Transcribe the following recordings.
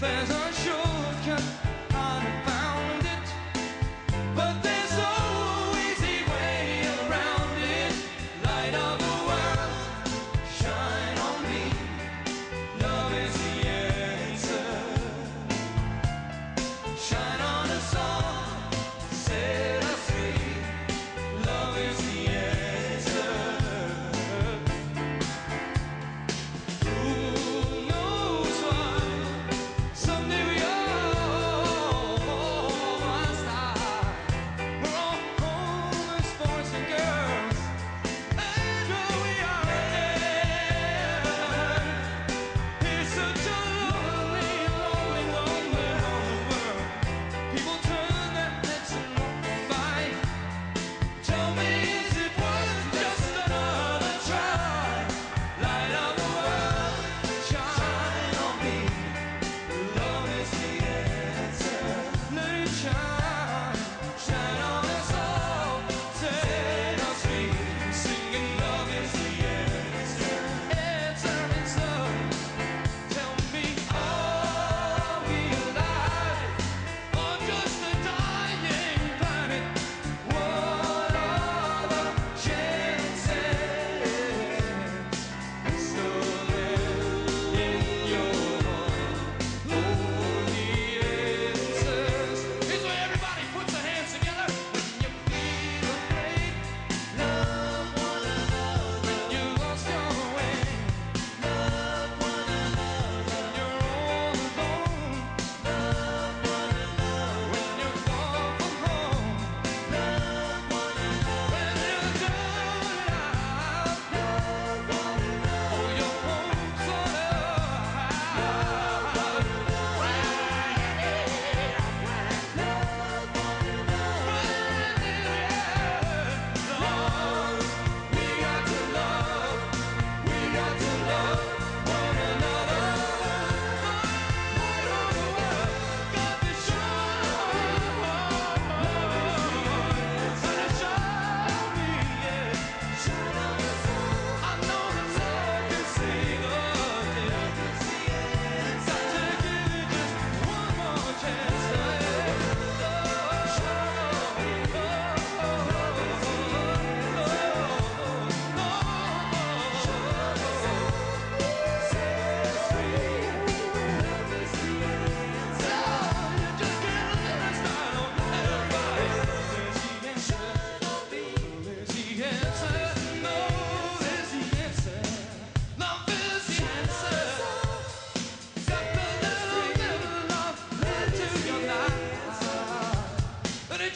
there's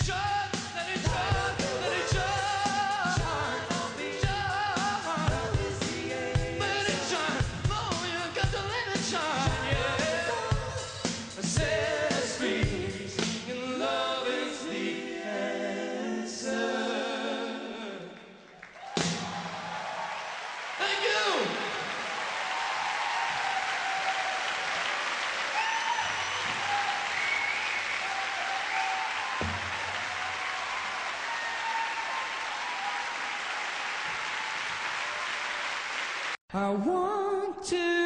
attention. I want to